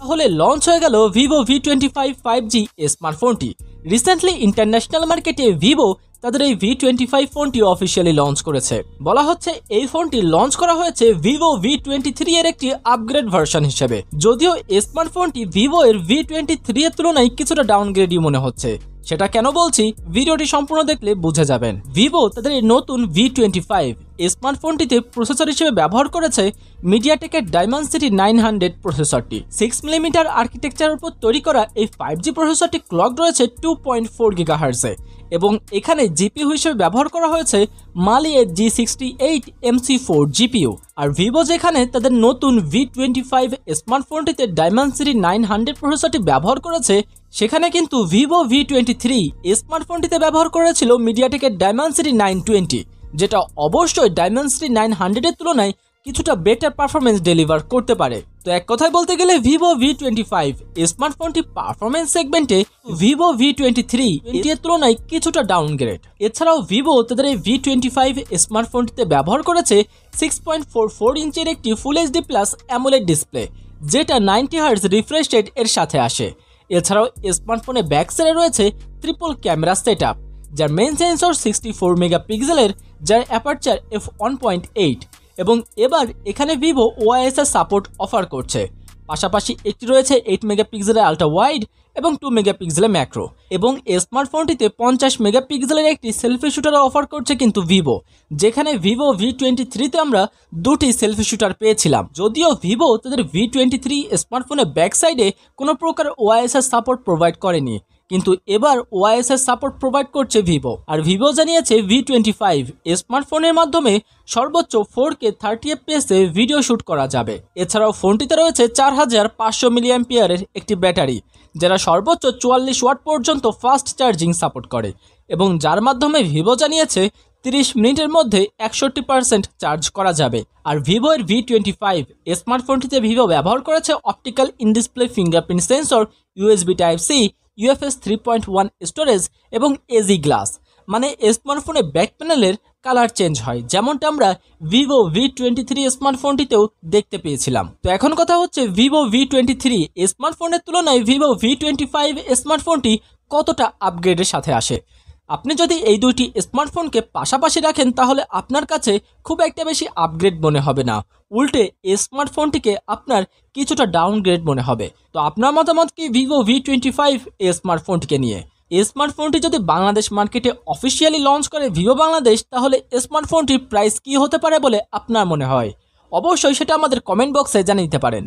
তাহলে লঞ্চ হয়ে গেল Vivo V twenty five five G স্মার্টফোনটি recently international মার্কেটে ভিভো তাদের এই ভি টোয়েন্টি ফাইভ ফোনটি অফিসিয়ালি লঞ্চ করেছে। বলা হচ্ছে এই ফোনটি লঞ্চ করা হয়েছে ভিভো ভি টোয়েন্টি থ্রি এর একটি আপগ্রেড ভার্সন হিসেবে। যদিও স্মার্টফোনটি ভিভো এর ভি টোয়েন্টি থ্রি এর তুলনায় কিছুটা ডাউনগ্রেডই মনে হচ্ছে। সেটা কেন বলছি? ভিডিওটি সম্পূর্ণ দেখলে বুঝে যাবেন। ভিভো তাদের নতুন ভি টোয়েন্টি ফাইভ স্মার্টফোনটিতে প্রসেসর হিসেবে ব্যবহার করেছে মিডিয়াটেকের ডায়মন্ড সিটি নাইন হান্ড্রেড প্রসেসরটি সিক্স মিলিমিটার আর্কিটেকচারের উপর তৈরি করা এই ফাইভ জি প্রসেসরটি ক্লক রয়েছে টু পয়েন্ট ফোর গিগাহার্সে এবং এখানে জিপিইউ হিসেবে ব্যবহার করা হয়েছে মালিয়ের G sixty eight MC four GPU আর ভিভো যেখানে তাদের নতুন ভি টোয়েন্টি ফাইভ স্মার্টফোনটিতে ডায়মন্ড সিটি নাইন হান্ড্রেড প্রসেসরটি ব্যবহার করেছে সেখানে কিন্তু ভিভো ভি টোয়েন্টি থ্রি স্মার্টফোনটিতে ব্যবহার করেছিল মিডিয়াটেকের ডায়মন্ড সিটি নাইন টোয়েন্টি যেটা অবশ্যই ডায়মন্ড সিটি নাইন হান্ড্রেডের তুলনায় কিছুটা বেটার পারফরমেন্স ডেলিভার করতে পারে। তো এক কথায় বলতে গেলে ভিভো ভি টোয়েন্টি ফাইভ স্মার্টফোনটি পারফরমেন্স সেগমেন্টে ভিভো ভি টোয়েন্টি থ্রি তুলনায় কিছুটা ডাউনগ্রেড এছাড়াও ভিভো তাদের এই ভি টোয়েন্টি ফাইভ স্মার্টফোনটিতে ব্যবহার করেছে সিক্স পয়েন্ট ফোর ফোর ইঞ্চের একটি full HD plus AMOLED display যেটা নাইনটি হার্স রিফ্রেশ রেট এর সাথে আসে। এছাড়াও স্মার্টফোনে ব্যাক সাইডে রয়েছে ট্রিপল ক্যামেরা সেট যার মেন সেন্সর সিক্সটি ফোর মেগাপিক্সেলের যার aperture F one point eight এবং এবার এখানে ভিভো ওআইএসএর সাপোর্ট অফার করছে। পাশাপাশি একটি রয়েছে এইট মেগাপিক্সেলের আলট্রা ওয়াইড এবং টু মেগাপিক্সেলের ম্যাক্রো এবং স্মার্টফোনটিতে পঞ্চাশ মেগাপিক্সেলের একটি সেলফি শ্যুটার অফার করছে কিন্তু ভিভো যেখানে ভিভো ভি টোয়েন্টি থ্রিতে আমরা দুটি সেলফি শ্যুটার পেয়েছিলাম। যদিও ভিভো তাদের ভি টোয়েন্টি থ্রি স্মার্টফোনের ব্যাকসাইডে কোনো প্রকার ওয়াইএসআর সাপোর্ট প্রোভাইড করেনি। কিন্তু এবার ওআইএসএর সাপোর্ট প্রোভাইড করছে ভিভো আর ভিভো জানিয়েছে ভি টোয়েন্টি ফাইভ স্মার্টফোনের মাধ্যমে সর্বোচ্চ ফোর কে থার্টি এফপিএসে ভিডিও শ্যুট করা যাবে। এছাড়াও ফোনটিতে রয়েছে চার হাজার পাঁচশো মিলিয়াম্পিয়ারের একটি ব্যাটারি যারা সর্বোচ্চ চুয়াল্লিশ ওয়াট পর্যন্ত ফাস্ট চার্জিং সাপোর্ট করে এবং যার মাধ্যমে ভিভো জানিয়েছে তিরিশ মিনিটের মধ্যে একষট্টি পার্সেন্ট চার্জ করা যাবে। আর ভিভো এর ভি টোয়েন্টি ফাইভ স্মার্টফোনটিতে ভিভো ব্যবহার করেছে optical in display fingerprint sensor USB type C UFS three point one storage এবং এজি গ্লাস মানে স্মার্টফোনে ব্যাক প্যানেলের কালার চেঞ্জ হয়, যেমনটা আমরা ভিভো ভি টোয়েন্টি থ্রি স্মার্টফোনটিতেও দেখতে পেয়েছিলাম। তো এখন কথা হচ্ছে ভিভো ভি টোয়েন্টি থ্রি স্মার্টফোনের তুলনায় ভিভো ভি টোয়েন্টি ফাইভ স্মার্টফোনটি কতটা আপগ্রেডের সাথে আসে। আপনি যদি এই দুইটি স্মার্টফোনকে পাশাপাশি রাখেন, তাহলে আপনার কাছে খুব একটা বেশি আপগ্রেড মনে হবে না। উল্টে, এই স্মার্টফোনটিকে আপনার কিছুটা ডাউনগ্রেড মনে হবে। তো আপনার মতামত কি ভিভো ভি টোয়েন্টি ফাইভ এই স্মার্টফোনটিকে নিয়ে? এই স্মার্টফোনটি যদি বাংলাদেশ মার্কেটে অফিসিয়ালি লঞ্চ করে ভিভো বাংলাদেশ, তাহলে স্মার্টফোনটির প্রাইস কি হতে পারে বলে আপনার মনে হয়? অবশ্যই সেটা আমাদের কমেন্ট বক্সে জানিয়ে দিতে পারেন।